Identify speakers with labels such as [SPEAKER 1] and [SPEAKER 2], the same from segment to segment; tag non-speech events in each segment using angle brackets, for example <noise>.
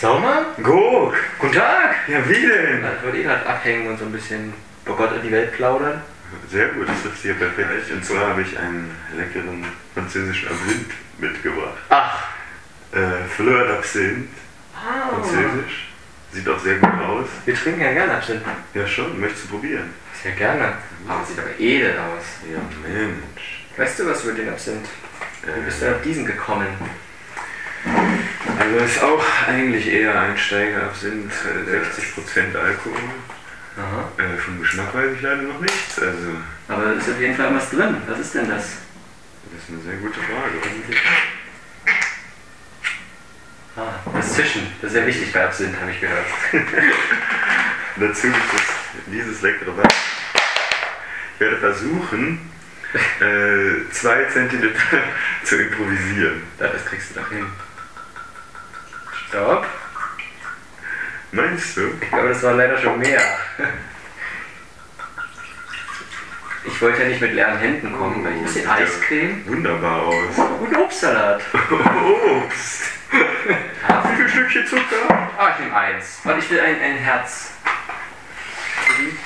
[SPEAKER 1] Sommer? Guck!
[SPEAKER 2] Guten Tag!
[SPEAKER 1] Ja, wieder! Denn?
[SPEAKER 2] Ich wollte eh gerade abhängen und so ein bisschen bei Gott in die Welt plaudern.
[SPEAKER 1] Sehr gut, das trifft hier perfekt. Und zwar habe ich einen leckeren französischen Absinth mitgebracht.
[SPEAKER 2] Ach!
[SPEAKER 1] Äh, Fleur d'Absinthe,
[SPEAKER 2] Ah.
[SPEAKER 1] französisch. Sieht auch sehr gut aus.
[SPEAKER 2] Wir trinken ja gerne Absinth.
[SPEAKER 1] Ja schon, möchtest du probieren?
[SPEAKER 2] Sehr gerne. Aber sieht aber edel aus.
[SPEAKER 1] Ja, Mensch.
[SPEAKER 2] Weißt du was über den Absinth? Wie bist du auf diesen gekommen?
[SPEAKER 1] Also ist auch eigentlich eher Einsteiger-Absinth, äh, 60% Alkohol.
[SPEAKER 2] Aha.
[SPEAKER 1] Äh, vom Geschmack weiß ich leider noch nichts. Also,
[SPEAKER 2] Aber da ist auf jeden Fall was drin. Was ist denn das?
[SPEAKER 1] das ist eine sehr gute Frage.
[SPEAKER 2] Ah, das Zischen. Das ist sehr wichtig bei Absinth, habe ich gehört. <laughs>
[SPEAKER 1] Dazu gibt es dieses leckere Wein. Ich werde versuchen, äh, zwei Zentiliter <laughs> zu improvisieren.
[SPEAKER 2] Ja, Das kriegst du doch hin. Stopp.
[SPEAKER 1] Meinst du?
[SPEAKER 2] Ich glaube, das war leider schon mehr. Ich wollte ja nicht mit leeren Händen kommen, weil ich ein bisschen Eiscreme
[SPEAKER 1] Wunderbar aus.
[SPEAKER 2] und Obstsalat. <laughs>
[SPEAKER 1] Obst! Wie viel Stückchen Zucker?
[SPEAKER 2] Ah, ich nehme eins. Und ich will ein, ein Herz.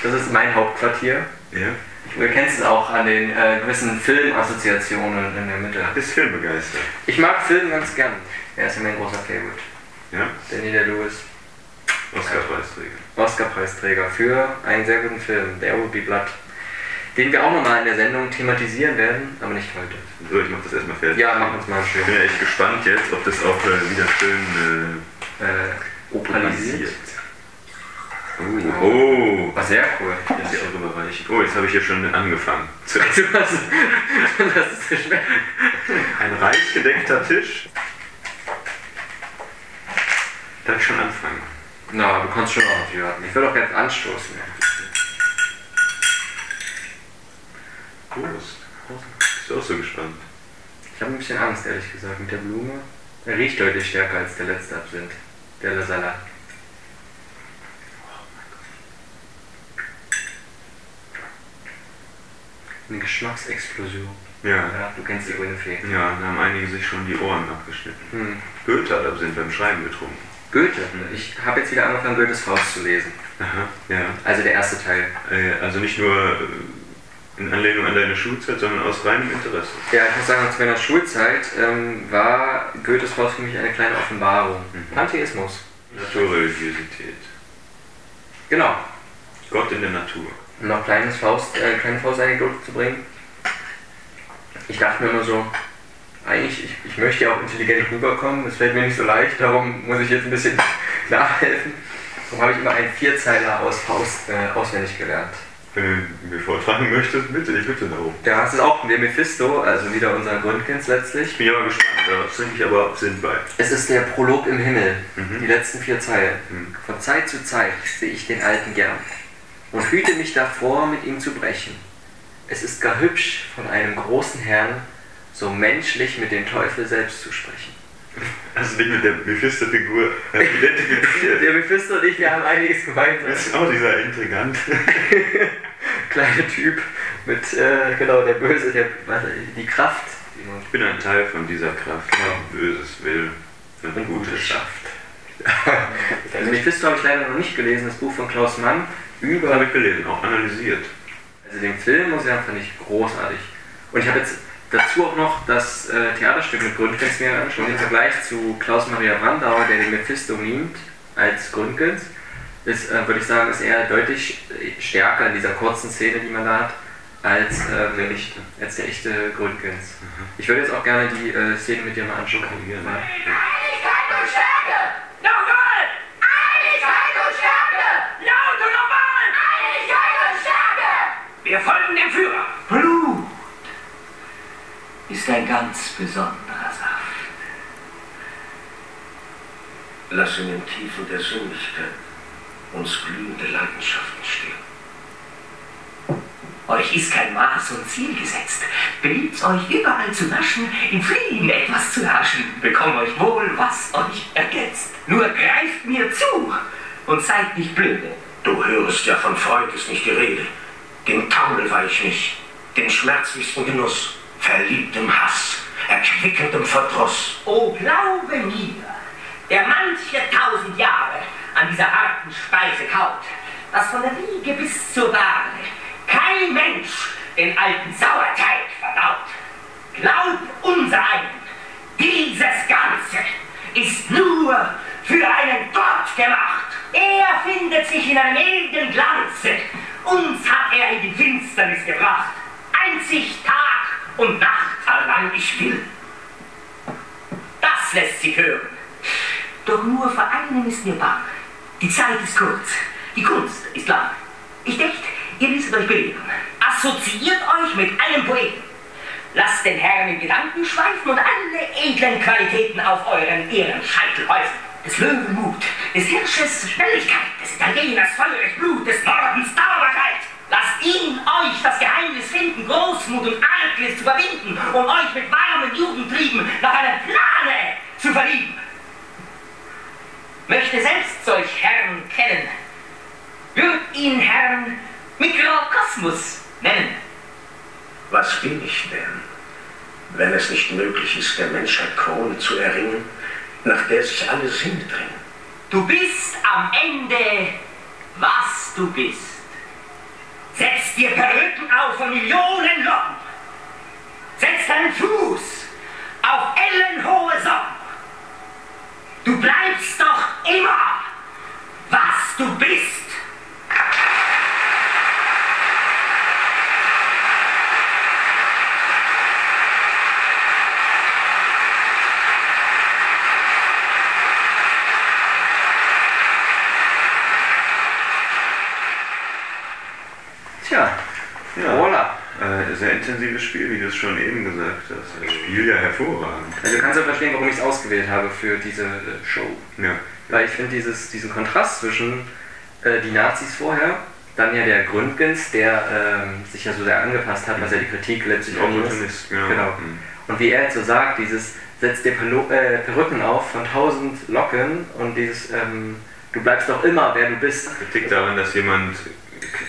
[SPEAKER 2] Das ist mein Hauptquartier.
[SPEAKER 1] Ja,
[SPEAKER 2] Du kennst es auch an den äh, gewissen Filmassoziationen in der Mitte.
[SPEAKER 1] bist filmbegeistert.
[SPEAKER 2] Ich mag Film ganz gern. Er ist ja mein großer Favorite.
[SPEAKER 1] Ja?
[SPEAKER 2] Danny Lewis,
[SPEAKER 1] Oscar-Preisträger.
[SPEAKER 2] Oscar-Preisträger für einen sehr guten Film, There Will Be Blood. Den wir auch nochmal in der Sendung thematisieren werden, aber nicht heute.
[SPEAKER 1] So, ich mach das erstmal fertig.
[SPEAKER 2] Ja, machen wir uns mal
[SPEAKER 1] Ich
[SPEAKER 2] schön.
[SPEAKER 1] bin ja echt gespannt jetzt, ob das auch äh, wieder schön
[SPEAKER 2] Äh,
[SPEAKER 1] äh,
[SPEAKER 2] opalisiert.
[SPEAKER 1] Oh, oh.
[SPEAKER 2] War sehr cool.
[SPEAKER 1] Das ist ja auch überreichend. Oh, jetzt habe ich hier schon angefangen. <laughs>
[SPEAKER 2] Das ist so schwer.
[SPEAKER 1] Ein reich gedeckter Tisch. Darf ich schon anfangen?
[SPEAKER 2] Na, du kannst schon auch natürlich warten. Ich würde auch gerne anstoßen.
[SPEAKER 1] Prost. Bist du auch so gespannt?
[SPEAKER 2] Ich habe ein bisschen Angst, ehrlich gesagt, mit der Blume. Er riecht deutlich stärker als der letzte Absinth. Der Lasala. Eine Geschmacksexplosion.
[SPEAKER 1] Ja.
[SPEAKER 2] Ja, du kennst die Winfrey.
[SPEAKER 1] Ja, da haben einige sich schon die Ohren abgeschnitten.
[SPEAKER 2] Hm.
[SPEAKER 1] Goethe hat Absinth beim Schreiben getrunken.
[SPEAKER 2] Goethe. Ich habe jetzt wieder angefangen, Goethes Faust zu lesen.
[SPEAKER 1] Aha, ja.
[SPEAKER 2] Also der erste Teil.
[SPEAKER 1] Äh, also nicht nur äh, in Anlehnung an deine Schulzeit, sondern aus reinem Interesse.
[SPEAKER 2] Ja, ich muss sagen, zu meiner Schulzeit ähm, war Goethes Faust für mich eine kleine Offenbarung.
[SPEAKER 1] Mhm.
[SPEAKER 2] Pantheismus.
[SPEAKER 1] Naturreligiosität.
[SPEAKER 2] Genau.
[SPEAKER 1] Gott in der Natur.
[SPEAKER 2] um noch kleines Faust, äh, kleine Faustanekdote zu bringen. Ich dachte mir immer so, eigentlich, ich, ich möchte ja auch intelligent rüberkommen, das fällt mir nicht so leicht, darum muss ich jetzt ein bisschen <laughs> nachhelfen. Darum habe ich immer einen Vierzeiler aus Faust äh, auswendig gelernt.
[SPEAKER 1] Wenn du mir vortragen möchtest, bitte, ich bitte darum.
[SPEAKER 2] Da hast du auch der Mephisto, also wieder unser Grundkins letztlich.
[SPEAKER 1] Ich bin ja mal gespannt, da trinke ich aber Absinth bei.
[SPEAKER 2] Es ist der Prolog im Himmel,
[SPEAKER 1] Mhm.
[SPEAKER 2] die letzten vier Zeilen.
[SPEAKER 1] Mhm.
[SPEAKER 2] Von Zeit zu Zeit sehe ich den Alten gern und hüte mich davor, mit ihm zu brechen. Es ist gar hübsch, von einem großen Herrn so menschlich mit dem Teufel selbst zu sprechen. <laughs>
[SPEAKER 1] Hast du dich mit der Mephisto-Figur identifiziert? <laughs>
[SPEAKER 2] Der Mephisto und ich, wir haben einiges gemeinsam.
[SPEAKER 1] Das ist auch dieser Intrigant. <laughs>
[SPEAKER 2] Kleiner Typ mit, äh, genau, der Böse, der, was, die Kraft, die man
[SPEAKER 1] Ich bin ein Teil von dieser Kraft, die Böses will und,
[SPEAKER 2] und
[SPEAKER 1] Gutes schafft.
[SPEAKER 2] Also Mephisto habe ich leider noch nicht gelesen, das Buch von Klaus Mann
[SPEAKER 1] Das
[SPEAKER 2] über
[SPEAKER 1] habe ich gelesen, auch analysiert.
[SPEAKER 2] Also den Film, muss ich sagen, fand ich großartig. Und ich habe jetzt dazu auch noch das äh, Theaterstück mit Gründgens mir angeschaut. Im Vergleich zu Klaus Maria Brandauer, der den Mephisto mimt als Gründgens, ist, äh, würde ich sagen, ist er deutlich äh, stärker in dieser kurzen Szene, die man da hat, als, ähm, der, echte, als der echte Gründgens. Ich würde jetzt auch gerne die äh, Szene mit dir mal anschauen.
[SPEAKER 1] Gerne.
[SPEAKER 3] Einigkeit und Stärke! Jawohl! Einigkeit und Stärke! Laut und normal! Einigkeit und Stärke! Wir folgen dem Führer!
[SPEAKER 4] Blut ist ein ganz besonderer Saft.
[SPEAKER 5] Lass in den Tiefen der Sinnlichkeit uns glühende Leidenschaften stehen.
[SPEAKER 4] Euch ist kein Maß und Ziel gesetzt. Beliebt's euch überall zu naschen, in Fliehen etwas zu herrschen. Bekommt euch wohl, was euch ergänzt. Nur greift mir zu und seid nicht blöde.
[SPEAKER 5] Du hörst ja von Freud ist nicht die Rede. Den Taumel weich nicht, den schmerzlichsten Genuss, verliebtem Hass, erquickendem Verdruss.
[SPEAKER 4] O glaube mir, der manche tausend Jahre an dieser harten Speise kaut, dass von der Wiege bis zur Bahre kein Mensch den alten Sauerteig verdaut. Glaub unser einen, dieses Ganze ist nur für einen Gott gemacht. Er findet sich in einem edlen Glanze. Uns hat er in die Finsternis gebracht. Einzig Tag und Nacht allein ich will. Das lässt sich hören. Doch nur vor einem ist mir bang. Die Zeit ist kurz, die Kunst ist lang. Ich dächt, ihr ließet euch belehren. Assoziiert euch mit einem Poeten. Lasst den Herrn in Gedanken schweifen und alle edlen Qualitäten auf euren Ehrenscheitel häufen. Des Löwen Mut, des Hirsches Schnelligkeit, des Italieners feurig Blut, des Nordens Dauerbarkeit. Lasst ihn euch das Geheimnis finden, Großmut und Arglist zu überwinden, um euch mit warmen Jugendtrieben nach einem Plane zu verlieben. Möchte selbst solch Herrn kennen, würd ihn Herrn Mikrokosmus nennen.
[SPEAKER 5] Was bin ich denn, wenn es nicht möglich ist, der Menschheit Krone zu erringen, nach der sich alle Sinne drängen?
[SPEAKER 4] Du bist am Ende, was du bist. Setz dir Perücken auf von Millionen Locken. Setz deinen Fuß auf ellenhohe Socken. Du bleibst doch immer, was du bist.
[SPEAKER 2] Tja,
[SPEAKER 1] Ja.
[SPEAKER 2] voilà.
[SPEAKER 1] Äh, sehr intensives Spiel, wie du es schon eben gesagt hast. Das Spiel ja hervorragend.
[SPEAKER 2] Also du kannst ja verstehen, warum ich es ausgewählt habe für diese äh, Show.
[SPEAKER 1] Ja.
[SPEAKER 2] Weil ich finde dieses, diesen Kontrast zwischen äh, die Nazis vorher, dann ja der Gründgens, der ähm, sich ja so sehr angepasst hat, was ja die Kritik letztlich auch ist.
[SPEAKER 1] Ja.
[SPEAKER 2] Genau.
[SPEAKER 1] Mhm.
[SPEAKER 2] Und wie er jetzt so sagt, dieses setzt dir Palo äh, Perücken auf von tausend Locken und dieses ähm, du bleibst doch immer, wer du bist.
[SPEAKER 1] Kritik daran, dass jemand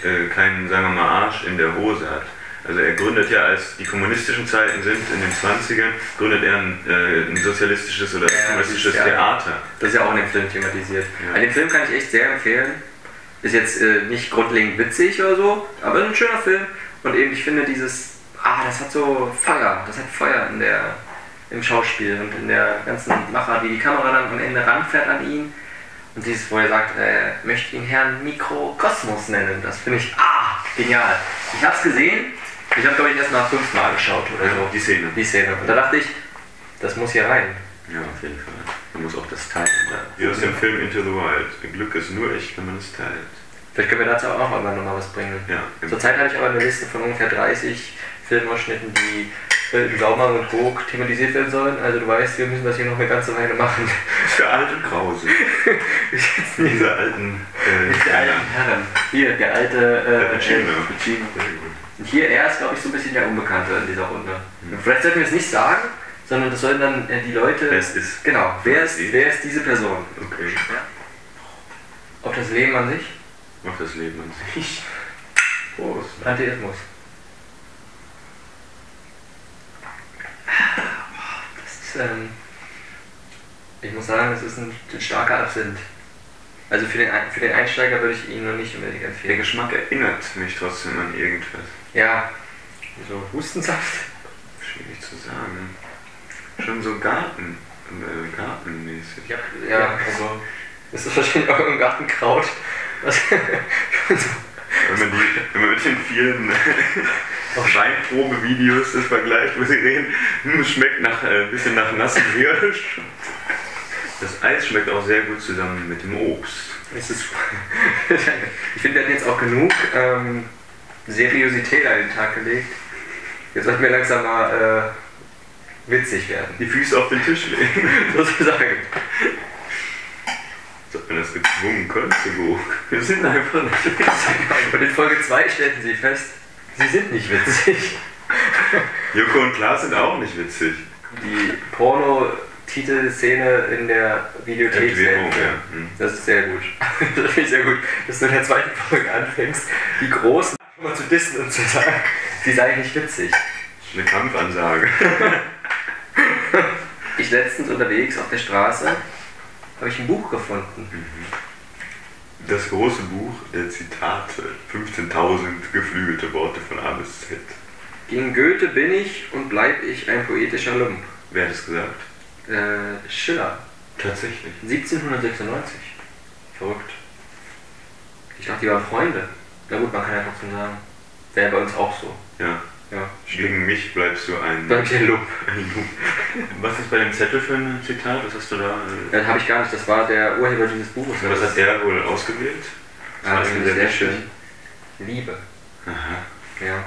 [SPEAKER 1] äh, keinen, sagen wir mal, Arsch in der Hose hat. Also er gründet ja, als die kommunistischen Zeiten sind, in den 20ern, gründet er ein, äh, ein sozialistisches oder
[SPEAKER 2] Ja,
[SPEAKER 1] kommunistisches
[SPEAKER 2] ja-
[SPEAKER 1] Theater.
[SPEAKER 2] Das ist ja auch in dem Film thematisiert.
[SPEAKER 1] Ja.
[SPEAKER 2] Also den Film kann ich echt sehr empfehlen. Ist jetzt äh, nicht grundlegend witzig oder so, aber ist ein schöner Film. Und eben, ich finde dieses, ah, das hat so Feuer, das hat Feuer in der, im Schauspiel und in der ganzen Macher, wie die Kamera dann am Ende ranfährt an ihn. Und dieses, wo er sagt, äh, möchte ihn Herrn Mikrokosmos nennen. Das finde ich, ah, genial. Ich habe es gesehen, ich habe glaube ich erst mal fünfmal geschaut oder so.
[SPEAKER 1] Die Szene.
[SPEAKER 2] Die Szene. Und da dachte ich, das muss hier rein.
[SPEAKER 1] Ja, auf jeden Fall. Man muss auch das teilen. Wie aus dem Film Into the Wild. Glück ist nur echt, wenn man es teilt.
[SPEAKER 2] Vielleicht können wir dazu auch irgendwann nochmal was bringen.
[SPEAKER 1] Ja.
[SPEAKER 2] Zurzeit habe ich aber eine Liste von ungefähr 30 Filmausschnitten, die im Sauber und Vogue thematisiert werden sollen. Also du weißt, wir müssen das hier noch eine ganze Weile machen.
[SPEAKER 1] Für alte Krause. <laughs> Diese alten. Äh,
[SPEAKER 2] Der alten Herren. Hier, der alte
[SPEAKER 1] Der
[SPEAKER 2] äh,
[SPEAKER 1] Pacino.
[SPEAKER 2] äh, Pacino. Und Hier, er ist, glaube ich, so ein bisschen der Unbekannte in dieser Runde. Vielleicht sollten wir es nicht sagen, sondern das sollen dann äh, die Leute...
[SPEAKER 1] Wer es ist.
[SPEAKER 2] Genau, wer ist, wer ist diese Person?
[SPEAKER 1] Okay.
[SPEAKER 2] Ob das Leben an sich?
[SPEAKER 1] Auf das Leben an sich. Prost.
[SPEAKER 2] Pantheismus. Das ist, ähm, ich muss sagen, es ist ein, ein starker Absinth. Also für den, für den Einsteiger würde ich ihn noch nicht unbedingt
[SPEAKER 1] Der
[SPEAKER 2] empfehlen.
[SPEAKER 1] Geschmack erinnert mich trotzdem an irgendwas.
[SPEAKER 2] Ja, so Hustensaft.
[SPEAKER 1] Schwierig zu sagen. Schon so Garten. Äh, gartenmäßig.
[SPEAKER 2] Ja, ja also das ist wahrscheinlich auch im Gartenkraut. Was,
[SPEAKER 1] Wenn man, die, wenn man mit den vielen <laughs> Weinprobe-Videos das vergleicht, wo sie reden, hm, es schmeckt nach, äh, ein bisschen nach nassem Hirsch. Das Eis schmeckt auch sehr gut zusammen mit dem Obst.
[SPEAKER 2] es ist, <laughs> ich finde, wir hatten jetzt auch genug ähm, Seriosität an den Tag gelegt. Jetzt sollten wir langsam mal äh, witzig werden.
[SPEAKER 1] Die Füße auf den Tisch legen. <laughs>
[SPEAKER 2] Sozusagen.
[SPEAKER 1] So hat man das gezwungen, Konzego. Wir sind einfach nicht witzig.
[SPEAKER 2] Und in Folge 2 stellten sie fest, sie sind nicht witzig.
[SPEAKER 1] Joko und Klaas sind auch nicht witzig.
[SPEAKER 2] Die Porno-Titelszene in der Videothek. Selbst,
[SPEAKER 1] ja. Hm.
[SPEAKER 2] Das ist sehr gut. <laughs> Das finde ich sehr gut, dass du in der zweiten Folge anfängst, die Großen <laughs> mal zu dissen und zu sagen, die seien nicht witzig.
[SPEAKER 1] Eine Kampfansage. <laughs>
[SPEAKER 2] Ich letztens unterwegs auf der Straße habe ich ein Buch gefunden.
[SPEAKER 1] Das große Buch der Zitate. 15.000 geflügelte Worte von A bis Z.
[SPEAKER 2] Gegen Goethe bin ich und bleib ich ein poetischer Lump.
[SPEAKER 1] Wer hat es gesagt?
[SPEAKER 2] Äh, Schiller,
[SPEAKER 1] Tatsächlich.
[SPEAKER 2] 1796. Verrückt. Ich dachte, die waren Freunde. Na gut, man kann ja trotzdem sagen. Wäre bei uns auch so.
[SPEAKER 1] Ja.
[SPEAKER 2] Ja.
[SPEAKER 1] Gegen mich bleibst du ein.
[SPEAKER 2] Bleib ein Lump. <laughs>
[SPEAKER 1] ein Lump. Was ist bei dem Zettel für ein Zitat? Was hast du da? äh,
[SPEAKER 2] Das habe ich gar nicht. Das war der Urheber dieses Buches.
[SPEAKER 1] Was hat er wohl ausgewählt?
[SPEAKER 2] Ah, das
[SPEAKER 1] war
[SPEAKER 2] finde ich sehr schön. Liebe.
[SPEAKER 1] Aha.
[SPEAKER 2] Ja.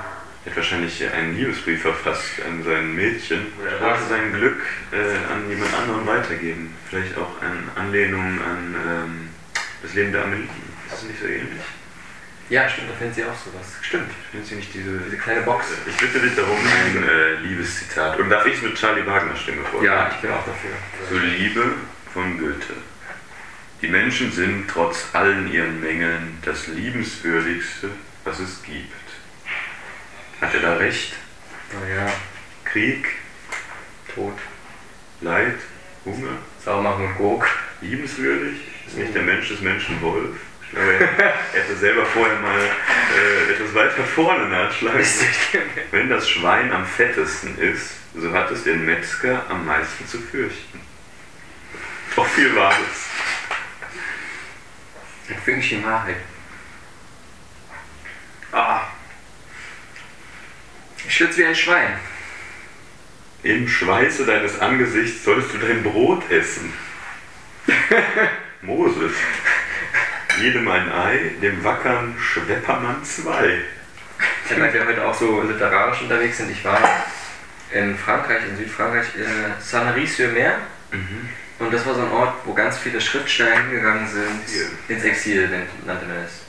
[SPEAKER 1] Er hat wahrscheinlich einen Liebesbrief verfasst an sein Mädchen. Er wollte sein Glück äh, an jemand anderen weitergeben. Vielleicht auch in Anlehnung an ähm, das Leben der Amelie. Ist das nicht so ähnlich?
[SPEAKER 2] Ja, stimmt, da finden sie auch sowas. Stimmt.
[SPEAKER 1] Finden Sie nicht diese.
[SPEAKER 2] Diese kleine Box.
[SPEAKER 1] Ich bitte dich darum, ein äh, Liebeszitat. Und darf ich es mit Charlie Wagner Stimme vorlesen?
[SPEAKER 2] Ja, ich bin auch dafür.
[SPEAKER 1] Zur Liebe von Goethe. Die Menschen sind trotz allen ihren Mängeln das liebenswürdigste, was es gibt. Hat er da recht?
[SPEAKER 2] Naja,
[SPEAKER 1] Krieg,
[SPEAKER 2] tot.
[SPEAKER 1] Leid, Hunger,
[SPEAKER 2] Sauermachen und Gurk.
[SPEAKER 1] liebenswürdig? Ist nicht der Mensch des Menschen Wolf? Ich glaube, er, <laughs> hätte selber vorher mal äh, etwas weiter vorne nachschlagen. Wenn das Schwein am fettesten ist, so hat es den Metzger am meisten zu fürchten. Doch viel Wahres.
[SPEAKER 2] Wirklich die Wahrheit. Ah. Ich schwitze wie ein Schwein.
[SPEAKER 1] Im Schweiße deines Angesichts solltest du dein Brot essen. <laughs> Moses. Jedem ein Ei, dem wackern Schweppermann zwei.
[SPEAKER 2] Ja, weil wir heute auch so literarisch unterwegs sind. Ich war in Frankreich, in Südfrankreich, in Sanary-sur-Mer. Und das war so ein Ort, wo ganz viele Schriftsteller hingegangen sind.
[SPEAKER 1] Exil.
[SPEAKER 2] Ins Exil nannte man es.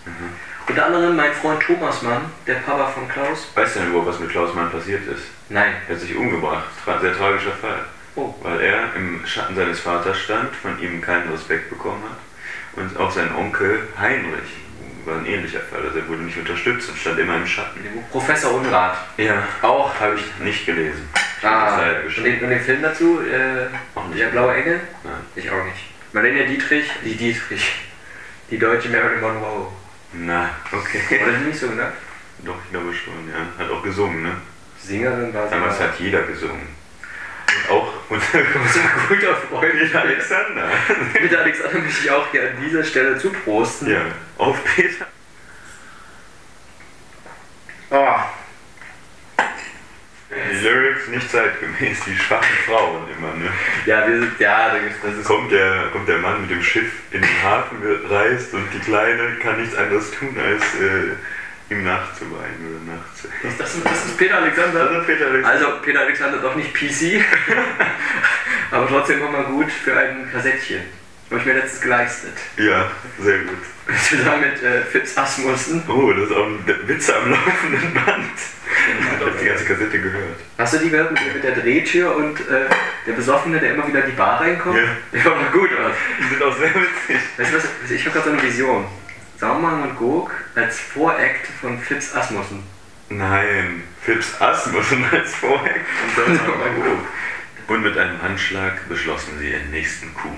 [SPEAKER 2] Unter anderem mein Freund Thomas Mann, der Papa von Klaus.
[SPEAKER 1] Weißt du denn überhaupt, was mit Klaus Mann passiert ist?
[SPEAKER 2] Nein.
[SPEAKER 1] Er hat sich umgebracht. Sehr tragischer Fall.
[SPEAKER 2] Oh.
[SPEAKER 1] Weil er im Schatten seines Vaters stand, von ihm keinen Respekt bekommen hat. Und auch sein Onkel Heinrich war ein ähnlicher Fall. Also er wurde nicht unterstützt und stand immer im Schatten.
[SPEAKER 2] Professor Unrat.
[SPEAKER 1] Ja,
[SPEAKER 2] Auch.
[SPEAKER 1] habe ich nicht gelesen.
[SPEAKER 2] Ah,
[SPEAKER 1] ist leider
[SPEAKER 2] und den, und den Film dazu? Äh,
[SPEAKER 1] Auch nicht.
[SPEAKER 2] der blaue Engel?
[SPEAKER 1] Nein.
[SPEAKER 2] Ich auch nicht. Marlene Dietrich? Die Dietrich. Die deutsche Marilyn Monroe.
[SPEAKER 1] Na, okay.
[SPEAKER 2] Die nicht so genannt?
[SPEAKER 1] Doch, ich glaube schon, ja. Hat auch gesungen, ne?
[SPEAKER 2] Sängerin war sie.
[SPEAKER 1] Damals
[SPEAKER 2] mal.
[SPEAKER 1] hat jeder gesungen. Und auch unser
[SPEAKER 2] unser <laughs> guter Freund.
[SPEAKER 1] Peter Alexander. <laughs>
[SPEAKER 2] Mit Alexander möchte ich auch hier an dieser Stelle zuprosten.
[SPEAKER 1] Ja, auf Peter.
[SPEAKER 2] Oh,
[SPEAKER 1] Lyrics nicht zeitgemäß, die schwachen Frauen immer, ne?
[SPEAKER 2] ja, wir sind, ja, das ist
[SPEAKER 1] Kommt der, kommt der Mann mit dem Schiff in den Hafen gereist und die Kleine kann nichts anderes tun, als äh, ihm nachzuweinen oder nachzuhelfen.
[SPEAKER 2] das, ist, das ist Peter Alexander.
[SPEAKER 1] Also Peter Alexander.
[SPEAKER 2] Also Peter Alexander doch nicht PC, <laughs> aber trotzdem immer gut für ein Kassettchen. Habe ich mir letztens geleistet.
[SPEAKER 1] Ja, sehr gut. <laughs>
[SPEAKER 2] Zusammen mit äh, Fips Asmussen.
[SPEAKER 1] Oh, das ist auch ein Witze am laufenden Band. Ich habe die ganze Kassette gehört.
[SPEAKER 2] Hast du die gehört mit, mit der Drehtür und äh, der Besoffene, der immer wieder in die Bar reinkommt?
[SPEAKER 1] Ja. <laughs>
[SPEAKER 2] Der war mal gut, was?
[SPEAKER 1] Die sind auch sehr witzig.
[SPEAKER 2] Weißt du was? Ich habe gerade so eine Vision. Saumann und Gurk als Voract von Fips Asmussen.
[SPEAKER 1] Nein, Phipps Asmussen als Vorheck.
[SPEAKER 2] Und sonst noch mal gut.
[SPEAKER 1] Und mit einem Handschlag beschlossen sie ihren nächsten Coup.